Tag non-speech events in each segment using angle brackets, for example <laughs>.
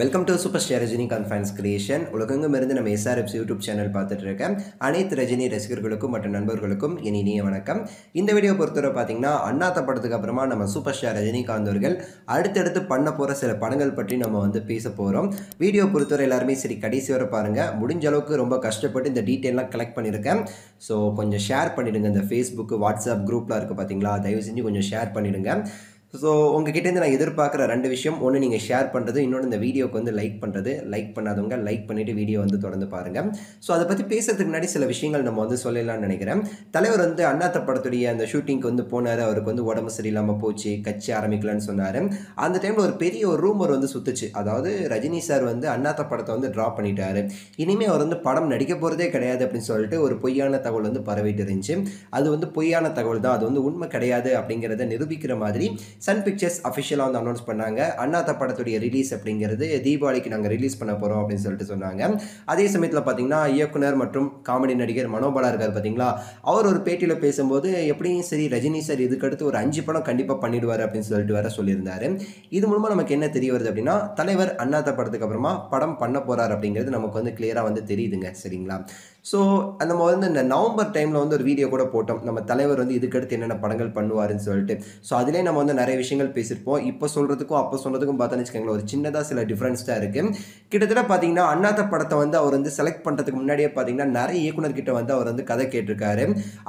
Welcome to super star Rajinikanth fans creation உலகெங்கும் இருந்து நம்ம எஸ்ஆர்எஃப்ஸ் யூடியூப் சேனல் பார்த்துட்டு இருக்கேன் அனைத்து ரஜினி ரசிகர்களுக்கும் மற்றும் நண்பர்களுக்கும் என் இனிய வணக்கம். இந்த வீடியோ பொறுத்தவரை பார்த்தீங்கன்னா அண்ணாத்த படத்துக்கு அப்புறமா நம்ம சூப்பர் ஸ்டார் ரஜினிகாந்த் அவர்கள் அடுத்தடுத்து பண்ண போகிற சில படங்கள் பற்றி நம்ம வந்து பேச போகிறோம் வீடியோ பொறுத்தவரை எல்லாருமே சரி கடைசி வர பாருங்கள் முடிஞ்ச அளவுக்கு ரொம்ப கஷ்டப்பட்டு இந்த டீட்டெயிலாம் கலெக்ட் பண்ணியிருக்கேன். ஸோ கொஞ்சம் ஷேர் பண்ணிவிடுங்க இந்த ஃபேஸ்புக்கு வாட்ஸ்அப் குரூப்லாம் இருக்குது பார்த்தீங்களா? தயவு செஞ்சு கொஞ்சம் ஷேர் பண்ணிவிடுங்க ஸோ உங்ககிட்டேருந்து நான் எதிர்பார்க்குற ரெண்டு விஷயம். ஒன்று நீங்கள் ஷேர் பண்ணுறது இன்னொன்று இந்த வீடியோக்கு வந்து லைக் பண்ணுறது லைக் பண்ணாதவங்க லைக் பண்ணிவிட்டு வீடியோ வந்து தொடர்ந்து பாருங்கள் ஸோ அதை பற்றி பேசுறதுக்கு முன்னாடி சில விஷயங்கள் நம்ம வந்து சொல்லலாம்னு நினைக்கிறேன். தலைவர் வந்து அண்ணாத்த படத்துடைய அந்த ஷூட்டிங்க்கு வந்து போனார். அவருக்கு வந்து உடம்பு சரியில்லாமல் போச்சு. கட்சி ஆரம்பிக்கலான்னு சொன்னார். அந்த டைமில் ஒரு பெரிய ஒரு ரூமர் வந்து சுத்துச்சு. அதாவது ரஜினி சார் வந்து அண்ணாத்த படத்தை வந்து ட்ரா பண்ணிட்டாரு. இனிமேல் அவர் வந்து படம் நடிக்க போகிறதே கிடையாது அப்படின்னு சொல்லிட்டு ஒரு பொய்யான தகவல் வந்து பரவிட்டு இருந்துச்சு. அது வந்து பொய்யான தகவல் தான். அது வந்து உண்மை கிடையாது அப்படிங்கிறத நிரூபிக்கிற மாதிரி சன் பிக்சர்ஸ் அஃபிஷியலாக வந்து அனௌன்ஸ் பண்ணாங்க. அண்ணாத்த படத்துடைய ரிலீஸ் அப்படிங்கிறது தீபாவளிக்கு நாங்கள் ரிலீஸ் பண்ண போகிறோம் அப்படின்னு சொல்லிட்டு சொன்னாங்க. அதே சமயத்தில் பார்த்தீங்கன்னா இயக்குனர் மற்றும் காமெடி நடிகர் மனோபாலா இருக்கார் பார்த்தீங்களா அவர் ஒரு பேட்டியில் பேசும்போது எப்படியும் சரி ரஜினி சார் இதுக்கடுத்து ஒரு அஞ்சு படம் கண்டிப்பாக பண்ணிடுவார் அப்படின்னு சொல்லிட்டு வர சொல்லியிருந்தார். இது மூலமாக நமக்கு என்ன தெரிய வருது அப்படின்னா தலைவர் அண்ணாத்த படத்துக்கு அப்புறமா படம் பண்ண போகிறார் அப்படிங்கிறது நமக்கு வந்து கிளியராக வந்து தெரியுதுங்க. சரிங்களா? ஸோ நம்ம வந்து இந்த நவம்பர் டைமில் வந்து ஒரு வீடியோ கூட போட்டோம். நம்ம தலைவர் வந்து இதுக்கடுத்து என்னென்ன படங்கள் பண்ணுவாருன்னு சொல்லிட்டு. ஸோ அதிலே நம்ம வந்து நிறைய விஷயங்கள் பேசியிருப்போம். இப்போ சொல்கிறதுக்கும் அப்போ சொல்கிறதுக்கும் பார்த்தோன்னு வச்சுக்கோங்களேன் ஒரு சின்னதாக சில டிஃப்ரென்ஸ் தான் இருக்குது கிட்டத்தட்ட பார்த்தீங்கன்னா அண்ணாத்த படத்தை வந்து அவர் வந்து செலக்ட் பண்ணுறதுக்கு முன்னாடியே பார்த்தீங்கன்னா நிறைய இயக்குனர்கிட்ட வந்து அவர் வந்து கதை கேட்டிருக்காரு.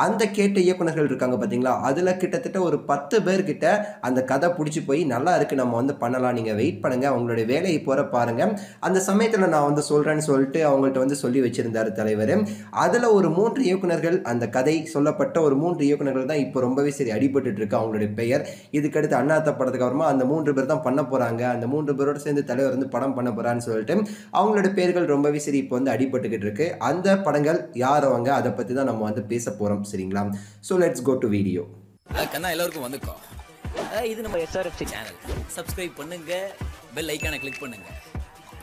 அந்த கேட்ட இயக்குனர்கள் இருக்காங்க பார்த்தீங்களா? அதில் கிட்டத்தட்ட ஒரு பத்து பேர்கிட்ட அந்த கதை பிடிச்சி போய் நல்லா இருக்குது நம்ம வந்து பண்ணலாம். நீங்கள் வெயிட் பண்ணுங்கள் அவங்களுடைய வேலையை போகிற பாருங்கள் அந்த சமயத்தில் நான் வந்து சொல்கிறேன்னு சொல்லிட்டு அவங்கள்ட்ட வந்து சொல்லி வச்சுருந்தார் தலைவர். அதில் ஒரு மூன்று இயக்குனர்கள் அந்த கதை சொல்லப்பட்ட ஒரு மூன்று இயக்குநர்கள் தான் இப்போ ரொம்பவே சரி அடிபட்டு இருக்கு அவங்களுடைய பெயர். இதுக்கடுத்து அண்ணாத்த படத்துக்கு அப்புறமா அந்த மூன்று பேர் தான் பண்ண போகிறாங்க அந்த மூன்று பேரோட சேர்ந்து தலைவர் வந்து படம் பண்ண போகிறான்னு சொல்லிட்டு அவங்களோட பேர்கள் ரொம்பவே சரி இப்போ வந்து அடிபட்டுக்கிட்டு இருக்கு. அந்த படங்கள் யார் அவங்க? அதை பற்றி தான் நம்ம வந்து பேச போகிறோம் சரிங்களா? So let's go to video கண்ணா எல்லாருக்கும் வந்துக்கும் இது நம்ம எஸ்ஆர்எஃப்சி சேனல் சப்ஸ்கிரைப் பண்ணுங்க. பெல் ஐக்கானை கிளிக் பண்ணுங்க.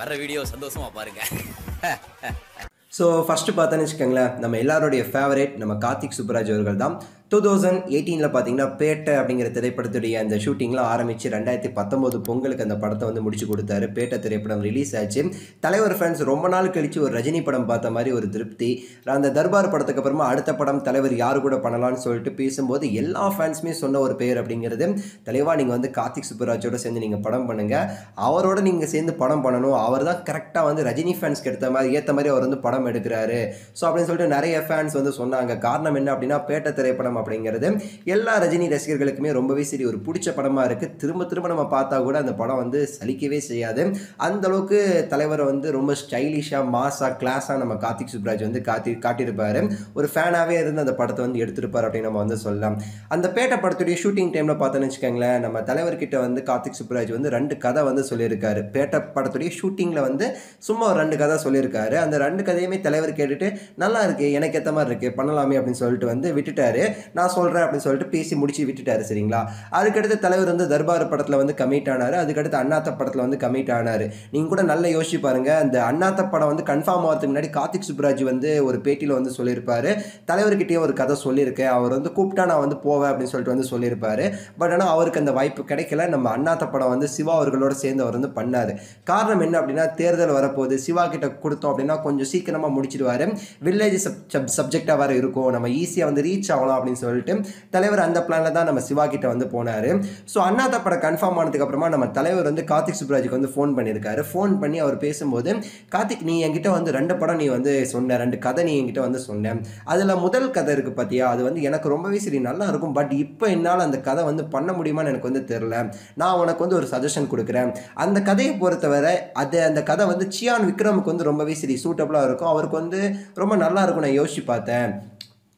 வர்ற வீடியோ சந்தோஷமா பாருங்க. <laughs> ஸோ ஃபஸ்ட்டு பார்த்தோன்னு வச்சுக்கோங்களேன் நம்ம எல்லாருடைய ஃபேவரேட் நம்ம கார்த்திக் சுப்ராஜ் அவர்கள் தான் டூ தௌசண்ட் எயிட்டீனில் பார்த்தீங்கன்னா பேட்டை அப்படிங்கிற திரைப்படத்துடைய அந்த ஷூட்டிங்லாம் ஆரம்பித்து ரெண்டாயிரத்தி பத்தொம்போது பொங்கலுக்கு அந்த படத்தை வந்து முடிச்சு கொடுத்தாரு. பேட்டை திரைப்படம் ரிலீஸ் ஆச்சு. தலைவர் ஃபேன்ஸ் ரொம்ப நாள் கழித்து ஒரு ரஜினி படம் பார்த்த மாதிரி ஒரு திருப்தி. அந்த தர்பார் படத்துக்கு அப்புறமா அடுத்த படம் தலைவர் யார் கூட பண்ணலாம்னு சொல்லிட்டு பேசும்போது எல்லா ஃபேன்ஸுமே சொன்ன ஒரு பேர் அப்படிங்கிறது தலைவா நீங்கள் வந்து கார்த்திக் சுப்புராஜோட சேர்ந்து நீங்கள் படம் பண்ணுங்கள் அவரோட நீங்கள் சேர்ந்து படம் பண்ணணும். அவர் தான் கரெக்டாக வந்து ரஜினி ஃபேன்ஸ்க்கு எடுத்த மாதிரி ஏற்ற மாதிரி அவர் வந்து படம் எடுக்கிறாரு. ஸோ அப்படின்னு சொல்லிட்டு நிறைய ஃபேன்ஸ் வந்து சொன்னாங்க. காரணம் என்ன அப்படின்னா பேட்டை திரைப்படம் அப்படிங்கிறது எல்லா ரஜினி ரசிகர்களுக்குமே ரொம்பவே சரி ஒரு பிடிச்ச படமாக இருக்குது திரும்ப திரும்ப நம்ம பார்த்தா கூட அந்த படம் வந்து சலிக்கவே செய்யாது. அந்த அளவுக்கு தலைவரை வந்து ரொம்ப ஸ்டைலிஷாக மாஸாக கிளாஸாக நம்ம கார்த்திக் சுப்ராஜ் வந்து காட்டி காட்டியிருப்பாரு. ஒரு ஃபேனாகவே இருந்து அந்த படத்தை வந்து எடுத்திருப்பார் அப்படின்னு நம்ம வந்து சொல்லலாம். அந்த பேட்டை படத்துடைய ஷூட்டிங் டைமில் பார்த்தோன்னு வச்சுக்கோங்களேன் நம்ம தலைவர்கிட்ட வந்து கார்த்திக் சுப்ராஜ் வந்து ரெண்டு கதை வந்து சொல்லியிருக்காரு. பேட்டை படத்துடைய ஷூட்டிங்கில் வந்து சும்மா ஒரு ரெண்டு கதை சொல்லியிருக்காரு. அந்த ரெண்டு கதையுமே தலைவர் கேட்டுட்டு நல்லா இருக்கு எனக்கு ஏற்ற மாதிரி இருக்குது பண்ணலாமே அப்படின்னு சொல்லிட்டு வந்து விட்டுட்டாரு. நான் சொல்கிறேன் அப்படின்னு சொல்லிட்டு பேசி முடிச்சு விட்டுட்டாரு சரிங்களா? அதுக்கடுத்து தலைவர் வந்து தர்பார் படத்தில் வந்து கமிட் ஆனார். அதுக்கடுத்து அண்ணாத்த படத்தில் வந்து கமிட் ஆனார். நீங்கள் கூட நல்லா யோசிச்சு பாருங்கள் அந்த அண்ணாத்த படம் வந்து கன்ஃபார்ம் ஆகிறதுக்கு முன்னாடி கார்த்திக் சுப்ராஜ் வந்து ஒரு பேட்டியில் வந்து சொல்லியிருப்பார். தலைவர்கிட்டயே ஒரு கதை சொல்லியிருக்கேன். அவர் வந்து கூப்பிட்டா நான் வந்து போவேன் அப்படின்னு சொல்லிட்டு வந்து சொல்லியிருப்பார். பட் ஆனால் அவருக்கு அந்த வாய்ப்பு கிடைக்கல. நம்ம அண்ணாத்த படம் வந்து சிவா அவர்களோட சேர்ந்து அவர் வந்து பண்ணார். காரணம் என்ன அப்படின்னா தேர்தல் வரப்போகுது. சிவா கிட்ட கொடுத்தோம் அப்படின்னா கொஞ்சம் சீக்கிரமாக முடிச்சிடுவார். வில்லேஜ் சப் சப்ஜெக்டாக வேறு இருக்கும். நம்ம ஈஸியாக வந்து ரீச் ஆகலாம் அப்படின்னு சொல்லிட்டு தலைவர் அந்த பிளானில் தான் நம்ம சிவா கிட்ட வந்து போனார். ஸோ அண்ணாத்த படம் கன்ஃபார்ம் ஆனதுக்கப்புறமா நம்ம தலைவர் வந்து கார்த்திக் சுப்ராஜுக்கு வந்து ஃபோன் பண்ணியிருக்காரு. ஃபோன் பண்ணி அவர் பேசும்போது கார்த்திக் நீ என்கிட்ட வந்து ரெண்டு படம் நீ வந்து சொன்ன ரெண்டு கதை நீ என்கிட்ட வந்து சொன்னேன் அதில் முதல் கதை இருக்குது பார்த்தியா அது வந்து எனக்கு ரொம்பவே சரி நல்லா இருக்கும். பட் இப்போ என்னால் அந்த கதை வந்து பண்ண முடியுமான்னு எனக்கு வந்து தெரில நான் உனக்கு வந்து ஒரு சஜஷன் கொடுக்குறேன். அந்த கதையை பொறுத்தவரை அது அந்த கதை வந்து சியான் விக்ரமுக்கு வந்து ரொம்பவே சரி சூட்டபுளாக இருக்கும். அவருக்கு வந்து ரொம்ப நல்லா இருக்கும். நான் யோசிச்சு பார்த்தேன்.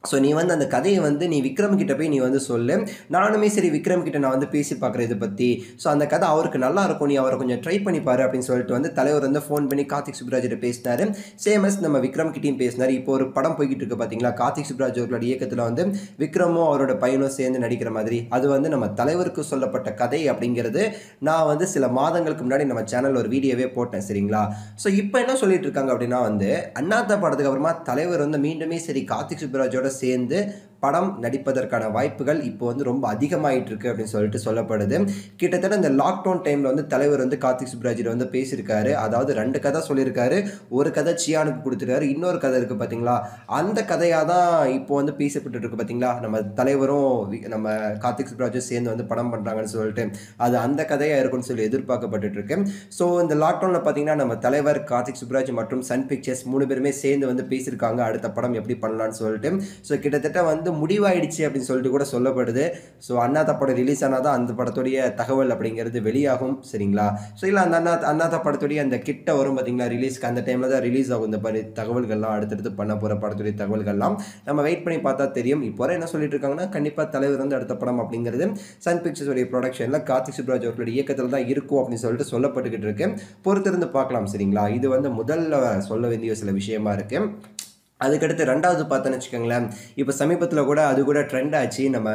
ஸோ நீ வந்து அந்த கதையை வந்து நீ விக்ரம் கிட்ட போய் நீ வந்து சொல்லு. நானுமே சரி விக்ரம் கிட்ட நான் வந்து பேசி பார்க்குறேன் இதை பற்றி ஸோ அந்த கதை அவருக்கு நல்லா இருக்கும். நீ அவரை கொஞ்சம் ட்ரை பண்ணி பாரு அப்படின்னு சொல்லிட்டு வந்து தலைவர் வந்து ஃபோன் பண்ணி கார்த்திக் சுப்ராஜ் பேசினார். சேமஸ் நம்ம விக்ரம் கிட்டையும் பேசினார். இப்போ ஒரு படம் போய்கிட்டு இருக்கு பார்த்தீங்களா கார்த்திக் சுப்ராஜ் அவர்களோட இயக்கத்தில் வந்து விக்ரமும் அவரோட பையனும் சேர்ந்து நடிக்கிற மாதிரி. அது வந்து நம்ம தலைவருக்கு சொல்லப்பட்ட கதை அப்படிங்கிறது நான் வந்து சில மாதங்களுக்கு முன்னாடி நம்ம சேனலில் ஒரு வீடியோவே போட்டேன் சரிங்களா? ஸோ இப்போ என்ன சொல்லிட்டு இருக்காங்க அப்படின்னா வந்து அண்ணாத்த படத்துக்கு அப்புறமா தலைவர் வந்து மீண்டுமே சரி கார்த்திக் சுப்ராஜோட சேர்ந்து படம் நடிப்பதற்கான வாய்ப்புகள் இப்போ வந்து ரொம்ப அதிகமாகிட்டு இருக்கு அப்படின்னு சொல்லிட்டு சொல்லப்படுது. கிட்டத்தட்ட இந்த லாக்டவுன் டைமில் வந்து தலைவர் வந்து கார்த்திக் சுப்ராஜில் வந்து பேசியிருக்காரு. அதாவது ரெண்டு கதை சொல்லியிருக்காரு. ஒரு கதை சியானுக்கு கொடுத்துருக்காரு. இன்னொரு கதை இருக்குது பார்த்தீங்களா அந்த கதையாக தான் இப்போ வந்து பேசப்பட்டு இருக்கு பார்த்தீங்களா நம்ம தலைவரும் நம்ம கார்த்திக் சுப்ராஜும் சேர்ந்து வந்து படம் பண்ணுறாங்கன்னு சொல்லிட்டு அது அந்த கதையாக இருக்கும்னு சொல்லி எதிர்பார்க்கப்பட்டு இருக்கு ஸோ இந்த லாக்டவுனில் பார்த்தீங்கன்னா நம்ம தலைவர் கார்த்திக் சுப்ராஜ் மற்றும் சன் பிக்சர்ஸ் மூணு பேருமே சேர்ந்து வந்து பேசியிருக்காங்க. அடுத்த படம் எப்படி பண்ணலான்னு சொல்லிட்டு. ஸோ கிட்டத்தட்ட வந்து முடிவாயிடுச்சு அப்படின்னு சொல்லிட்டு கூட சொல்லப்படுது. ஸோ அண்ணாத்த படம் ரிலீஸ் ஆனால் தான் அந்த படத்துடைய தகவல் அப்படிங்கிறது வெளியாகும் சரிங்களா? ஸோ இல்லை அந்த அண்ணா அண்ணாத்த படத்துடைய அந்த கிட்ட வரும் பார்த்தீங்களா ரிலீஸ்க்கு அந்த டைமில் தான் ரிலீஸ் ஆகும் இந்த மாதிரி தகவல்கள்லாம் அடுத்தடுத்து பண்ண போகிற படத்துடைய தகவல்கள்லாம். நம்ம வெயிட் பண்ணி பார்த்தா தெரியும். இப்போ வரை என்ன சொல்லிட்டு இருக்காங்கன்னா கண்டிப்பாக தலைவர் வந்து அடுத்த படம் அப்படிங்கிறது சன் பிக்சர்ஸ் உடைய ப்ரொடக்ஷனில் கார்த்திக் சுப்ராஜ் அவர்களுடைய இயக்கத்தில் தான் இருக்கும் அப்படின்னு சொல்லிட்டு சொல்லப்பட்டுக்கிட்டு இருக்கு. பொறுத்திருந்து பார்க்கலாம் சரிங்களா? இது வந்து முதல்ல சொல்ல வேண்டிய சில விஷயமா இருக்குது அதுக்கடுத்து ரெண்டாவது பார்த்தோன்னு வச்சுக்கோங்களேன் இப்போ சமீபத்தில் கூட அது கூட ட்ரெண்ட் ஆச்சு. நம்ம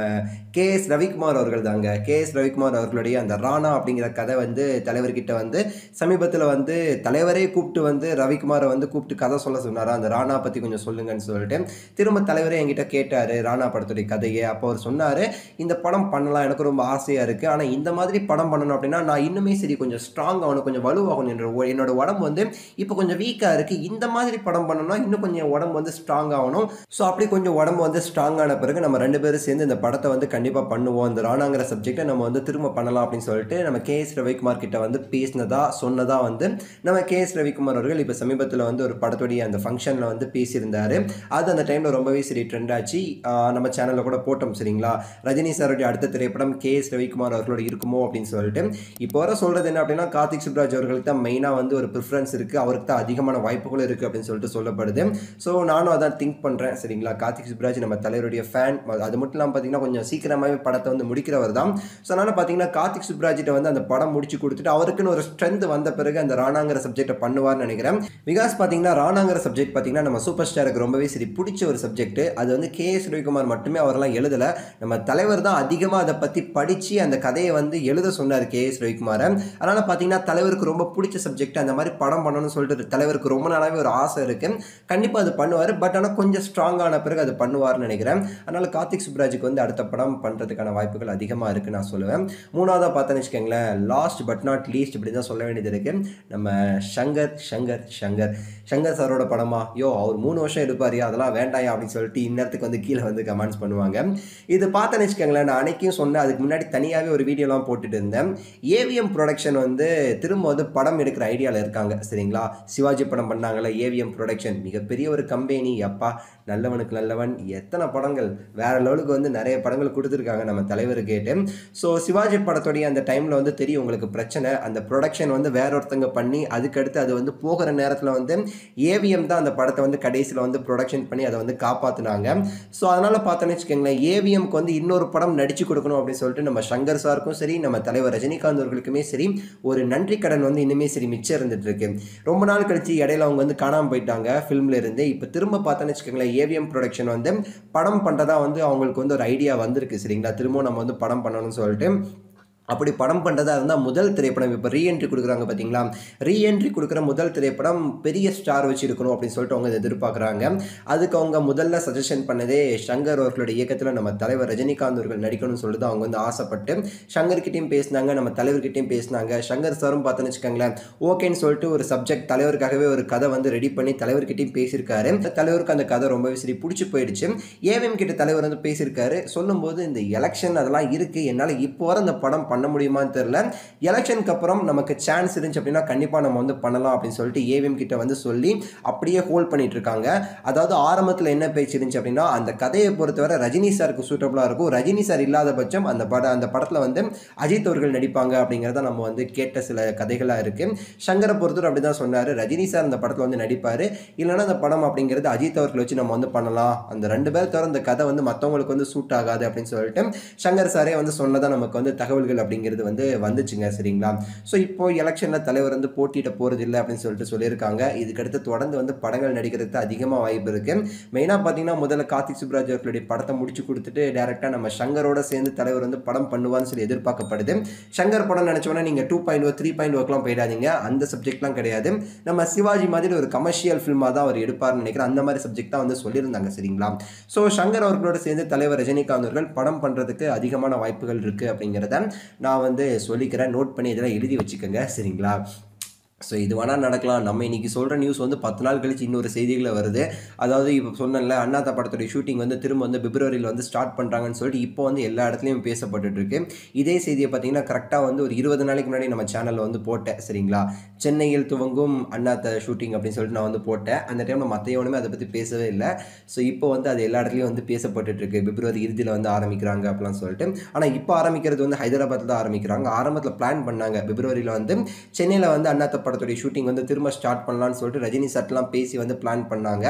கே எஸ் ரவிக்குமார் அவர்கள் தாங்க கே எஸ் ரவிக்குமார் அவர்களுடைய அந்த ராணா அப்படிங்கிற கதை வந்து தலைவர்கிட்ட வந்து சமீபத்தில் வந்து தலைவரே கூப்பிட்டு வந்து ரவிக்குமாரை வந்து கூப்பிட்டு கதை சொல்ல சொன்னாரா? அந்த ராணா பற்றி கொஞ்சம் சொல்லுங்கன்னு சொல்லிட்டு திரும்ப தலைவரே என்கிட்ட கேட்டார் ராணா படத்துடைய கதையை. அப்போ அவர் சொன்னார் இந்த படம் பண்ணலாம் எனக்கு ரொம்ப ஆசையாக இருக்குது ஆனால் இந்த மாதிரி படம் பண்ணணும் அப்படின்னா நான் இன்னுமே சரி கொஞ்சம் ஸ்ட்ராங் ஆகணும் கொஞ்சம் வலுவாகணும். என்ற ஒ- என்னோட உடம்பு வந்து இப்போ கொஞ்சம் வீக்காக இருக்குது இந்த மாதிரி படம் பண்ணணும்னா இன்னும் கொஞ்சம் உடம்பு வந்து ஸ்ட்ராங் ஆகணும். ஸோ அப்படி கொஞ்சம் உடம்பு வந்து ஸ்ட்ராங் ஆன பிறகு நம்ம ரெண்டு பேரும் சேர்ந்து இந்த படத்தை வந்து கண்டிப்பாக பண்ணுவோம். இந்த ராணாங்கிற சப்ஜெக்டை நம்ம வந்து திரும்ப பண்ணலாம் அப்படின்னு சொல்லிட்டு நம்ம கே எஸ் ரவிக்குமார் கிட்ட வந்து பேசினதா சொன்னதா வந்து நம்ம கே எஸ் ரவிக்குமார் அவர்கள் இப்போ சமீபத்தில் வந்து ஒரு படத்துடைய அந்த ஃபங்க்ஷனில் வந்து பேசியிருந்தாரு. அது அந்த டைமில் ரொம்பவே சரி ட்ரெண்ட் ஆச்சு. நம்ம சேனலில் கூட போட்டோம் சரிங்களா? ரஜினி சாருடைய அடுத்த திரைப்படம் கே எஸ் ரவிக்குமார் அவர்களோட இருக்குமோ அப்படின்னு சொல்லிட்டு. இப்போ வர சொல்கிறது என்ன அப்படின்னா கார்த்திக் சுப்ராஜ் அவர்களுக்கு தான் மெயினாக வந்து ஒரு ப்ரிஃபரன்ஸ் இருக்குது அவருக்கு தான் அதிகமான வாய்ப்புகளும் இருக்குது அப்படின்னு சொல்லிட்டு சொல்லப்படுது. ஸோ நானும் அதான் திங்க் பண்ணுறேன் சரிங்களா? கார்த்திக் சுப்ராஜ் நம்ம தலைவருடைய ஃபேன் அது மட்டும் இல்லாமல் பார்த்தீங்கன்னா கொஞ்சம் சீக்கிரமாகவே படத்தை வந்து முடிக்கிறவர் தான். ஸோ அதனால் பார்த்தீங்கன்னா கார்த்திக் சுப்ராஜிட்ட வந்து அந்த படம் முடிச்சு கொடுத்துட்டு அவருக்குன்னு ஒரு ஸ்ட்ரென்த் வந்த பிறகு அந்த ராணாங்கிற சப்ஜெக்டை பண்ணுவார்னு நினைக்கிறேன். பிகாஸ் பார்த்தீங்கன்னா ராணாங்கிற சப்ஜெக்ட் பார்த்தீங்கன்னா நம்ம சூப்பர் ஸ்டாருக்கு ரொம்பவே சரி பிடிச்ச ஒரு சப்ஜெக்ட் அது வந்து கே எஸ் ரவிக்குமார் மட்டுமே அவரெல்லாம் எழுதலை. நம்ம தலைவர் தான் அதிகமாக அதை பற்றி படித்து அந்த கதையை வந்து எழுத சொன்னார் கே எஸ் ரவிக்குமாரை. அதனால் பார்த்தீங்கன்னா தலைவருக்கு ரொம்ப பிடிச்ச சப்ஜெக்ட் அந்த மாதிரி படம் பண்ணணும்னு சொல்லிட்டு தலைவருக்கு ரொம்ப நாளாகவே ஒரு ஆசை இருக்குது கண்டிப்பாக அது பண்ணுவார். பட் ஆனால் கொஞ்சம் ஸ்ட்ராங்கான பிறகு அது பண்ணுவார்னு நினைக்கிறேன். அதனால் கார்த்திக் சுப்ராஜுக்கு வந்து அடுத்த படம் பண்ணுறதுக்கான வாய்ப்புகள் அதிகமாக இருக்குன்னு நான் சொல்லுவேன். மூணாவதாக பார்த்தேன்னு வச்சுக்கோங்களேன். லாஸ்ட் பட் நாட் லீஸ்ட் இப்படி தான் சொல்ல வேண்டியது இருக்குது நம்ம ஷங்கர் ஷங்கர் ஷங்கர். ஷங்கர் சாரோட படமா? யோ அவர் மூணு வருஷம் எடுப்பாரியா அதெல்லாம் வேண்டாயா அப்படின்னு சொல்லிட்டு இந்நேரத்துக்கு வந்து கீழே வந்து கமெண்ட்ஸ் பண்ணுவாங்க. இது பார்த்தேன்னு வச்சுக்கோங்களேன். நான் அன்னைக்கும் சொன்னேன். அதுக்கு முன்னாடி தனியாகவே ஒரு வீடியோலாம் போட்டுட்டு இருந்தேன். ஏவிஎம் ப்ரொடக்ஷன் வந்து திரும்ப வந்து படம் எடுக்கிற ஐடியாவில் இருக்காங்க. சரிங்களா? சிவாஜி படம் பண்ணாங்கல்ல ஏவிஎம் ப்ரொடக்ஷன் மிகப்பெரிய ஒரு கம்பெனி அப்பா நல்லவனுக்கு நல்லவன் எத்தனை படங்கள் வேற லெவலுக்கு வந்து நிறைய படங்கள் கொடுத்துருக்காங்க நம்ம தலைவர் கேட்டு. ஸோ சிவாஜி படத்துடைய அந்த டைமில் வந்து தெரியும் உங்களுக்கு பிரச்சனை. அந்த ப்ரொடக்ஷன் வந்து வேற ஒருத்தங்க பண்ணி அதுக்கடுத்து அது வந்து போகிற நேரத்தில் வந்து ஏவிஎம் தான் அந்த படத்தை வந்து கடைசியில் வந்து ப்ரொடக்ஷன் பண்ணி அதை வந்து காப்பாற்றினாங்க ஸோ அதனால் பார்த்தோன்னு வச்சுக்கோங்களேன் ஏவிஎம்க்கு வந்து இன்னொரு படம் நடிச்சு கொடுக்கணும் அப்படின்னு சொல்லிட்டு நம்ம சங்கர் சாருக்கும் சரி நம்ம தலைவர் ரஜினிகாந்த் அவர்களுக்குமே சரி ஒரு நன்றி கடன் வந்து இன்னுமே சரி மிச்சம் இருந்துட்டு இருக்கு. ரொம்ப நாள் கழிச்சு இடையில அவங்க வந்து காணாமல் போயிட்டாங்க ஃபிலிம்ல இருந்து. இப்போ திரும்ப பார்த்தோன்னு வச்சுக்கோங்களேன் ஏவிஎம் ப்ரொடக்ஷன் வந்து படம் பண்ணுறதா வந்து அவங்களுக்கு வந்து ஒரு ஐடியா வந்திருக்கு சரிங்களா? திரும்பவும் நம்ம வந்து படம் பண்ணணும்னு சொல்லிட்டு. அப்படி படம் பண்ணுறதா இருந்தால் முதல் திரைப்படம் இப்போ ரீஎன்ட்ரி கொடுக்குறாங்க பார்த்தீங்களா ரீஎன்ட்ரி கொடுக்குற முதல் திரைப்படம் பெரிய ஸ்டார் வச்சு இருக்கணும் அப்படின்னு சொல்லிட்டு அவங்க எதிர்பார்க்குறாங்க. அதுக்கு அவங்க முதல்ல சஜஷன் பண்ணதே சங்கர் அவர்களுடைய இயக்கத்தில் நம்ம தலைவர் ரஜினிகாந்த் அவர்கள் நடிக்கணும்னு சொல்லிட்டு அவங்க வந்து ஆசைப்பட்டு சங்கர்கிட்டையும் பேசினாங்க நம்ம தலைவர்கிட்டையும் பேசினாங்க. சங்கர் சாரும் பார்த்தோன்னு வச்சுக்கோங்களேன் ஓகேன்னு சொல்லிட்டு ஒரு சப்ஜெக்ட் தலைவருக்காகவே ஒரு கதை வந்து ரெடி பண்ணி தலைவர்கிட்டையும் பேசியிருக்காரு. தலைவருக்கு அந்த கதை ரொம்பவே சரி பிடிச்சி போயிடுச்சு. ஏவிஎம் கிட்ட தலைவர் வந்து பேசியிருக்காரு. சொல்லும்போது இந்த எலெக்ஷன் அதெல்லாம் இருக்குது என்னால் இப்போ வர அந்த படம் பண்ண முடியுமான்னு தெரில எலெக்ஷனுக்கு அப்புறம் நமக்கு சான்ஸ் இருந்துச்சு அப்படின்னா கண்டிப்பாக நம்ம வந்து பண்ணலாம் அப்படின்னு சொல்லிட்டு ஏவிஎம் கிட்ட வந்து சொல்லி அப்படியே ஹோல்ட் பண்ணிட்டு இருக்காங்க. அதாவது ஆரம்பத்தில் என்ன பேச்சு இருந்துச்சு அப்படின்னா அந்த கதையை பொறுத்தவரை ரஜினி சாருக்கு சூட்டபுளாக இருக்கும். ரஜினி சார் இல்லாத பட்சம் அந்த பட அந்த படத்தில் வந்து அஜித் அவர்கள் நடிப்பாங்க அப்படிங்கிறத நம்ம வந்து கேட்ட சில கதைகளாக இருக்குது சங்கரை பொறுத்தவரை அப்படி தான் சொன்னார். ரஜினி சார் அந்த படத்தில் வந்து நடிப்பார். இல்லைன்னா அந்த படம் அப்படிங்கிறது அஜித் அவர்களை வச்சு நம்ம வந்து பண்ணலாம். அந்த ரெண்டு பேர் தவிர அந்த கதை வந்து மற்றவங்களுக்கு வந்து சூட் ஆகாது அப்படின்னு சொல்லிட்டு சங்கர் சாரே வந்து சொன்னதாக நமக்கு வந்து தகவல்கள் அப்படிங்கிறது வந்து வந்துச்சுங்க சரிங்களா? ஸோ இப்போ எலெக்ஷனில் தலைவர் வந்து போட்டியிட போகிறது இல்லை அப்படின்னு சொல்லிட்டு சொல்லியிருக்காங்க. இதுக்கடுத்து தொடர்ந்து வந்து படங்கள் நடிக்கிறதுக்கு அதிகமாக வாய்ப்பு இருக்குது மெயினாக பார்த்தீங்கன்னா முதல்ல கார்த்திக் சுப்ராஜ் அவர்களுடைய படத்தை முடிச்சு கொடுத்துட்டு டேரெக்டாக நம்ம சங்கரோட சேர்ந்து தலைவர் வந்து படம் பண்ணுவான்னு சொல்லி எதிர்பார்க்கப்படுது. சங்கர் படம் நினச்சோன்னா நீங்கள் two point O three point ஒர்க்லாம் போயிடாதீங்க. அந்த சப்ஜெக்ட்லாம் கிடையாது. நம்ம சிவாஜி மாதிரி ஒரு கமர்ஷியல் ஃபில்மாக தான் அவர் எடுப்பார்னு நினைக்கிறேன். அந்த மாதிரி சப்ஜெக்ட் தான் வந்து சொல்லியிருந்தாங்க சரிங்களா? ஸோ சங்கர் அவர்களோட சேர்ந்து தலைவர் ரஜினிகாந்த் அவர்கள் படம் பண்ணுறதுக்கு அதிகமான வாய்ப்புகள் இருக்குது அப்படிங்கிறத நான் வந்து சொல்லிக்கிறேன் நோட் பண்ணி இதெல்லாம் எழுதி வச்சுக்கோங்க சரிங்களா? ஸோ இது வேணால் நடக்கலாம். நம்ம இன்றைக்கி சொல்கிற நியூஸ் வந்து பத்து நாள் கழிச்சு இன்னொரு செய்திகளில் வருது. அதாவது இப்போ சொன்னேன்ல அண்ணாத்த படத்துடைய ஷூட்டிங் வந்து திரும்ப வந்து பிப்ரவரியில் வந்து ஸ்டார்ட் பண்ணுறாங்கன்னு சொல்லிட்டு இப்போ வந்து எல்லா இடத்துலையும் பேசப்பட்டுருக்கு இதே செய்தியை பார்த்தீங்கன்னா கரெக்டாக வந்து ஒரு இருபது நாளைக்கு முன்னாடி நம்ம சேனலில் வந்து போட்டேன். சரிங்களா? சென்னையில் துவங்கும் அண்ணாத்த ஷூட்டிங் அப்படின்னு சொல்லிட்டு நான் வந்து போட்டேன். அந்த டைமில் மற்றையவனுமே அதை பற்றி பேசவே இல்லை. ஸோ இப்போ வந்து அது எல்லா இடத்துலையும் வந்து பேசப்பட்டுருக்கு பிப்ரவரி இறுதியில் வந்து ஆரம்பிக்கிறாங்க அப்படிலாம் சொல்லிட்டு. ஆனால் இப்போ ஆரம்பிக்கிறது வந்து ஹைதராபாத்தில் தான் ஆரம்பிக்கிறாங்க. ஆரம்பத்தில் பிளான் பண்ணாங்க. பிப்ரவரியில் வந்து சென்னையில் வந்து அண்ணாத்த படத்துடைய ஷூட்டிங் வந்து திரும்ப ஸ்டார்ட் பண்ணலாம்னு சொல்லிட்டு ரஜினி சட்லாம் பேசி வந்து பிளான் பண்ணாங்க.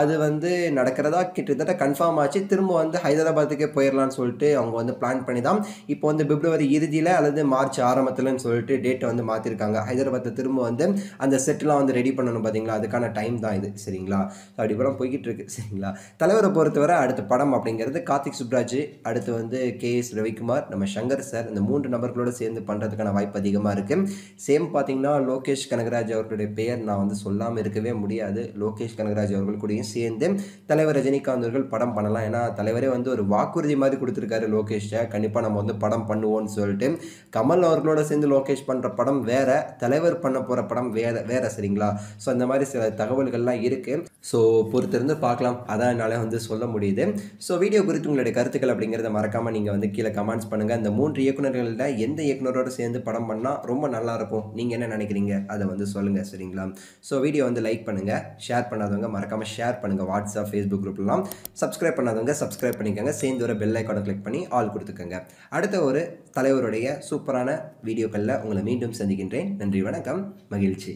அது வந்து நடக்கிறதா கிட்டத்தட்ட கன்ஃபார்ம் ஆச்சு. திரும்ப வந்து ஹைதராபாத்துக்கே போயிடலான்னு சொல்லிட்டு அவங்க வந்து பிளான் பண்ணி தான் இப்போ வந்து பிப்ரவரி இறுதியில் அல்லது மார்ச் ஆரம்பத்தில்னு சொல்லிட்டு டேட்டை வந்து மாற்றிருக்காங்க ஹைதராபாத்தில் திரும்ப வந்து அந்த செட்டெலாம் வந்து ரெடி பண்ணணும் பார்த்தீங்களா அதுக்கான டைம் தான் இது. சரிங்களா? அப்படி இப்போலாம் போய்கிட்டு இருக்கு. சரிங்களா? தலைவரை பொறுத்தவரை அடுத்த படம் அப்படிங்கிறது கார்த்திக் சுப்ராஜ் அடுத்து வந்து கே எஸ் ரவிக்குமார் நம்ம சங்கர் சார் இந்த மூன்று நபர்களோட சேர்ந்து பண்ணுறதுக்கான வாய்ப்பு அதிகமாக இருக்குது சேம் பார்த்தீங்கன்னா லோகேஷ் கனகராஜ் அவர்களுடைய பெயர் நான் வந்து சொல்லாமல் இருக்கவே முடியாது. லோகேஷ் கனகராஜ் அவர்கள் கூடயும் சேர்ந்து தலைவர் ரஜினிகாந்த் அவர்கள் படம் பண்ணலாம். ஏன்னா தலைவரே வந்து ஒரு வாக்குறுதி மாதிரி கொடுத்துருக்காரு லோகேஷை கண்டிப்பாக நம்ம வந்து படம் பண்ணுவோம்னு சொல்லிட்டு. கமல் அவர்களோட சேர்ந்து லோகேஷ் பண்ணுற படம் வேற தலைவர் பண்ண போகிற படம் வேற வேற சரிங்களா? ஸோ அந்த மாதிரி சில தகவல்கள்லாம் இருக்குது ஸோ பொறுத்திருந்து பார்க்கலாம். அதான் என்னால் வந்து சொல்ல முடியுது. ஸோ வீடியோ குறித்து உங்களுடைய கருத்துக்கள் அப்படிங்கிறத மறக்காமல் நீங்கள் வந்து கீழே கமெண்ட்ஸ் பண்ணுங்கள் இந்த மூன்று இயக்குநர்களில் எந்த இயக்குனரோட சேர்ந்து படம் பண்ணால் ரொம்ப நல்லாயிருக்கும் நீங்கள் என்ன நினைக்கிறீங்க? அதை வந்து சொல்லுங்கள் சரிங்களா? ஸோ வீடியோ வந்து லைக் பண்ணுங்கள் ஷேர் பண்ணாதவங்க மறக்காமல் ஷேர் பண்ணுங்கள் வாட்ஸ்அப் ஃபேஸ்புக் குரூப்லாம் சப்ஸ்கிரைப் பண்ணாதவங்க சப்ஸ்கிரைப் பண்ணிக்கோங்க. சேர்ந்து ஒரு பெல் ஐக்கானை கிளிக் பண்ணி ஆல் கொடுத்துக்கோங்க. அடுத்த ஒரு தலைவருடைய சூப்பரான வீடியோக்களில் உங்களை மீண்டும் சந்திக்கின்றேன். நன்றி வணக்கம். மகிழ்ச்சி.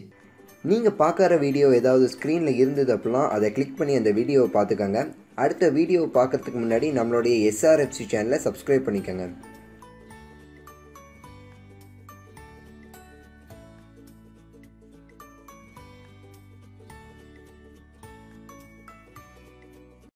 நீங்கள் பார்க்குற வீடியோ ஏதாவது ஸ்க்ரீனில் இருந்தது அப்படின்னா அதை கிளிக் பண்ணி அந்த வீடியோவை பார்த்துக்கோங்க. அடுத்த வீடியோ பார்க்கறதுக்கு முன்னாடி நம்மளுடைய எஸ்ஆர்எஃப்சி சேனலை சப்ஸ்கிரைப் பண்ணிக்கோங்க.